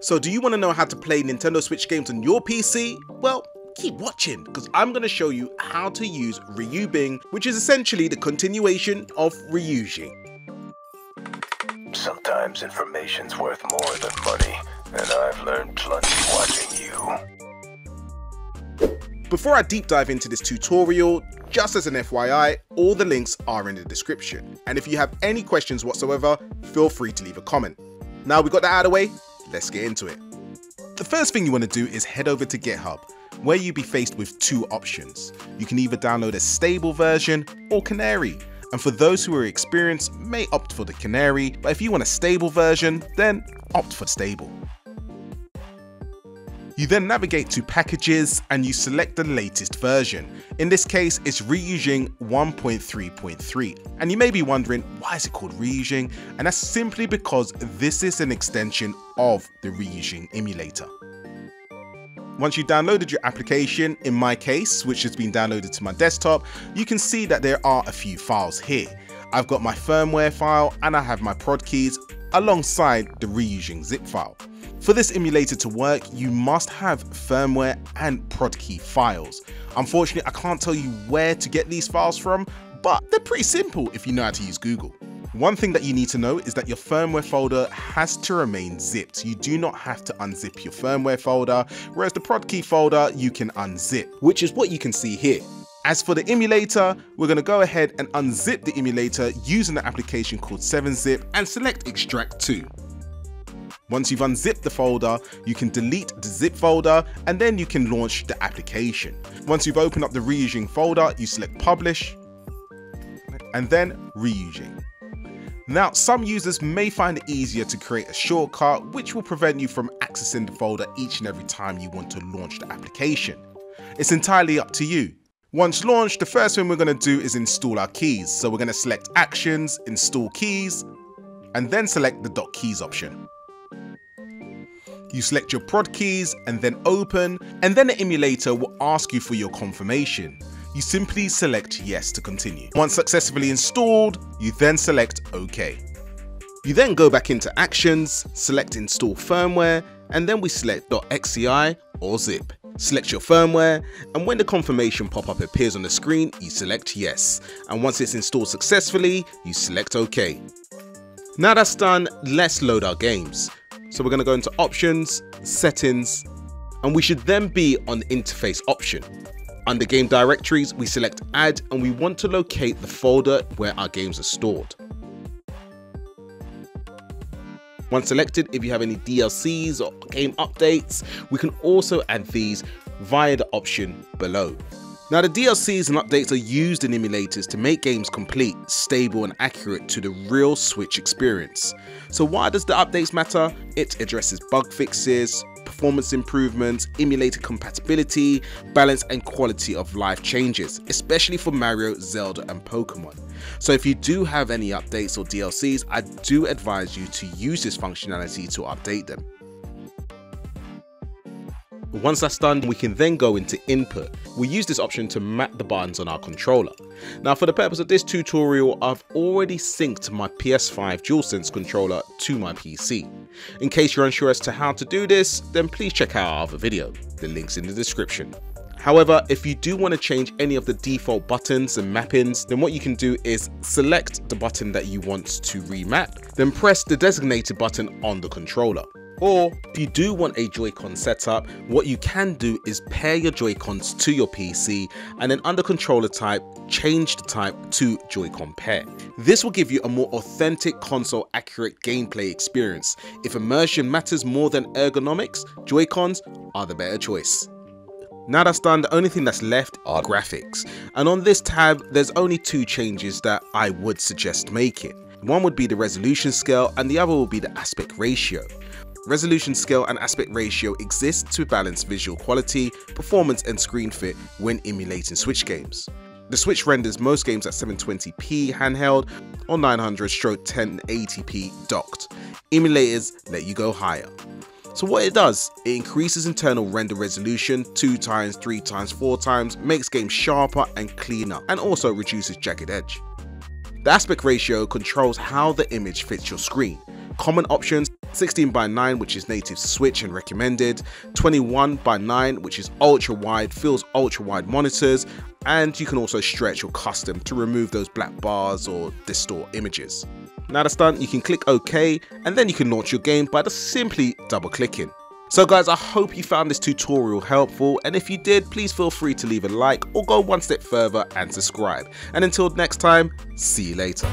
So do you want to know how to play Nintendo Switch games on your PC? Well, keep watching because I'm going to show you how to use Ryubing, which is essentially the continuation of Ryujing. Sometimes information's worth more than money, and I've learned plenty watching you. Before I deep dive into this tutorial, just as an FYI, all the links are in the description. And if you have any questions whatsoever, feel free to leave a comment. Now we got that out of the way, let's get into it. The first thing you want to do is head over to GitHub, where you'll be faced with two options. You can either download a stable version or Canary. And for those who are experienced, may opt for the Canary, but if you want a stable version, then opt for stable. You then navigate to packages and you select the latest version. In this case, it's Ryujing 1.3.3. And you may be wondering, why is it called Ryujing? And that's simply because this is an extension of the Ryujing emulator. Once you've downloaded your application, in my case, which has been downloaded to my desktop, you can see that there are a few files here. I've got my firmware file and I have my prod keys alongside the Ryujing zip file. For this emulator to work, you must have firmware and prod files. Unfortunately, I can't tell you where to get these files from, but they're pretty simple if you know how to use Google. One thing that you need to know is that your firmware folder has to remain zipped. You do not have to unzip your firmware folder, whereas the prod key folder you can unzip, which is what you can see here. As for the emulator, we're going to go ahead and unzip the emulator using the application called 7-zip and select extract 2. Once you've unzipped the folder, you can delete the zip folder and then you can launch the application. Once you've opened up the Ryujing folder, you select publish and then Ryujing. Now, some users may find it easier to create a shortcut which will prevent you from accessing the folder each and every time you want to launch the application. It's entirely up to you. Once launched, the first thing we're going to do is install our keys. So we're going to select Actions, Install Keys, and then select the .keys option. You select your prod keys and then open, and then the emulator will ask you for your confirmation. You simply select yes to continue. Once successfully installed, you then select OK. You then go back into Actions, select Install Firmware, and then we select .xci or zip. Select your firmware, and when the confirmation pop-up appears on the screen, you select yes. And once it's installed successfully, you select OK. Now that's done, let's load our games. So we're going to go into options, settings, and we should then be on the interface option. Under game directories, we select add and we want to locate the folder where our games are stored. Once selected, if you have any DLCs or game updates, we can also add these via the option below. Now the DLCs and updates are used in emulators to make games complete, stable and accurate to the real Switch experience. So why does the updates matter? It addresses bug fixes, performance improvements, emulator compatibility, balance and quality of life changes, especially for Mario, Zelda and Pokemon. So if you do have any updates or DLCs, I do advise you to use this functionality to update them. Once that's done, we can then go into input. We use this option to map the buttons on our controller. Now for the purpose of this tutorial, I've already synced my PS5 DualSense controller to my PC. In case you're unsure as to how to do this, then please check out our other video. The link's in the description. However, if you do want to change any of the default buttons and mappings, then what you can do is select the button that you want to remap, then press the designated button on the controller. Or if you do want a Joy-Con setup, what you can do is pair your Joy-Cons to your PC and then under controller type, change the type to Joy-Con pair. This will give you a more authentic console accurate gameplay experience. If immersion matters more than ergonomics, Joy-Cons are the better choice. Now that's done, the only thing that's left are graphics. And on this tab, there's only two changes that I would suggest making. One would be the resolution scale and the other will be the aspect ratio. Resolution scale and aspect ratio exist to balance visual quality, performance and screen fit when emulating Switch games. The Switch renders most games at 720p handheld or 900 1080p docked. Emulators let you go higher. So what it does, it increases internal render resolution 2 times, 3 times, 4 times, makes games sharper and cleaner, and also reduces jagged edge. The aspect ratio controls how the image fits your screen. common options 16 by 9 which is native switch and recommended, 21 by 9 which is ultra wide, feels ultra wide monitors, and you can also stretch or custom to remove those black bars or distort images. Now that's done, you can click OK and then you can launch your game by just simply double clicking. So guys, I hope you found this tutorial helpful and if you did, please feel free to leave a like or go one step further and subscribe. And until next time, see you later.